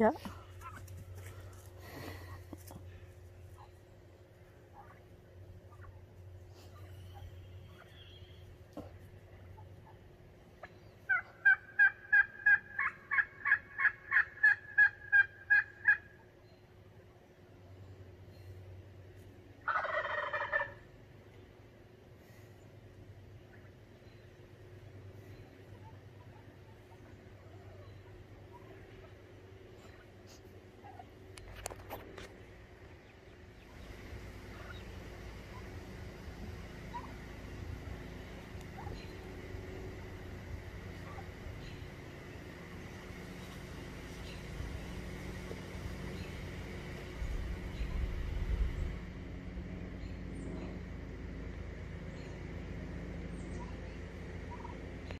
Yeah.